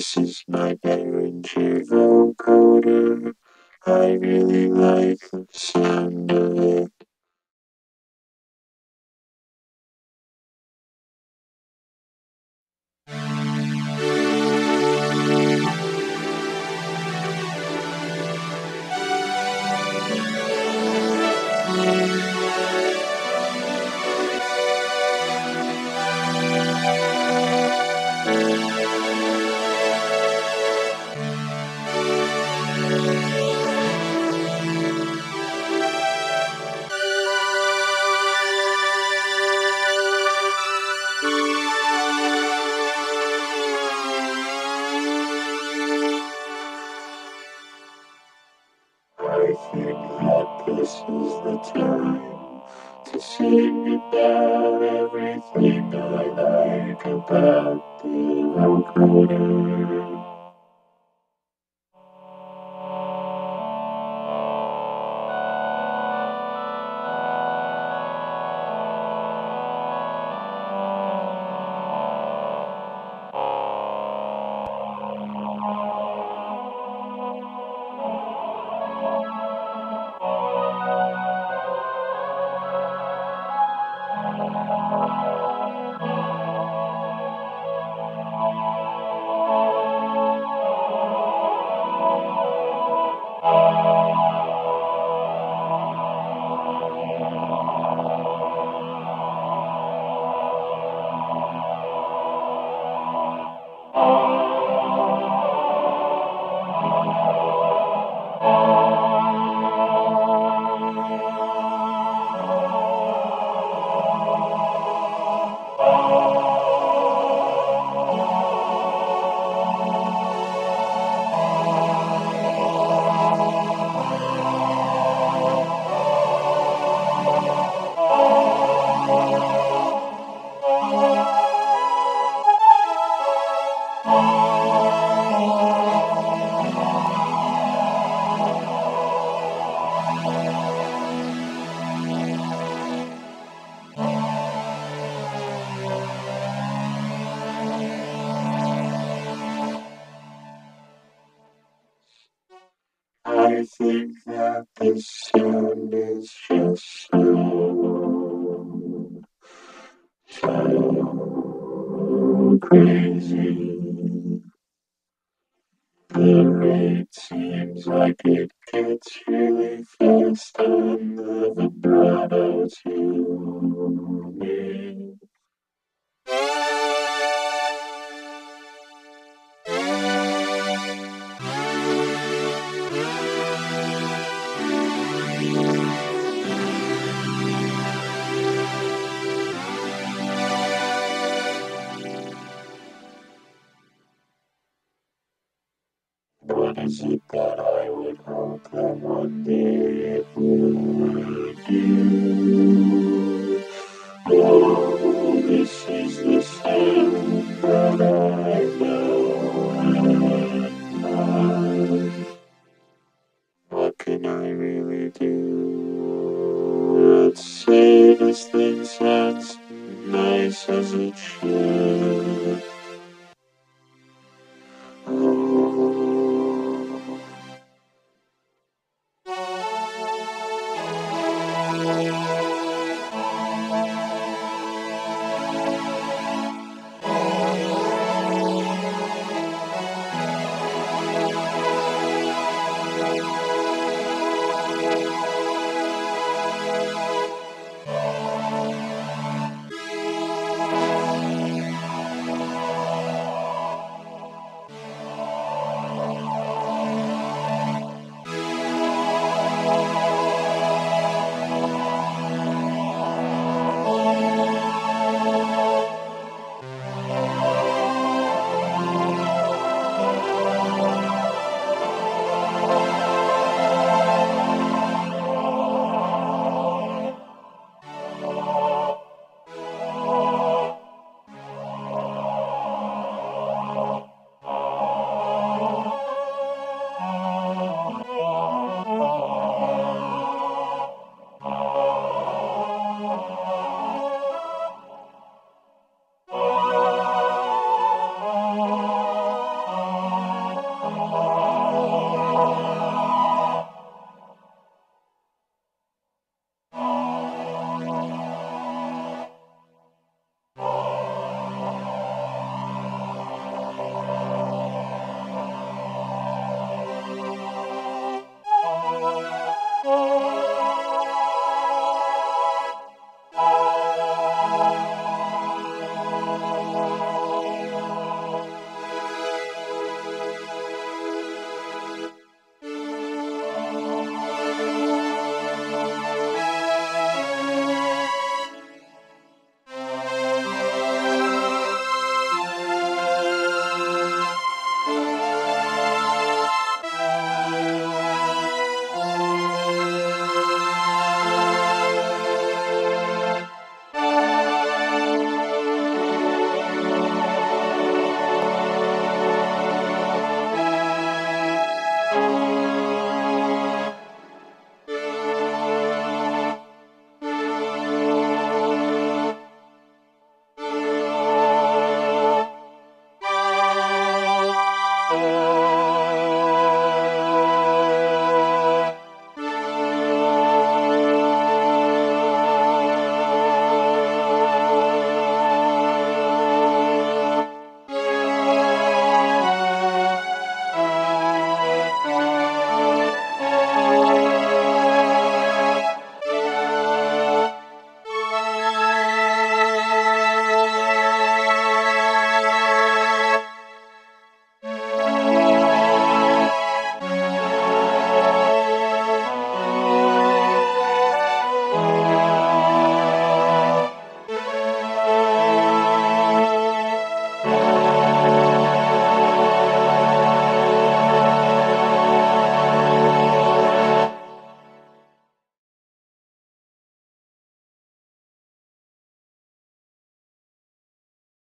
This is my Behringer vocoder. I really like the sound of it. To sing about everything I like about the. I think that this sound is just so, so crazy. The rate seems like it gets really fast on the vibrato to is it that I would hope that one day it would do? Bye.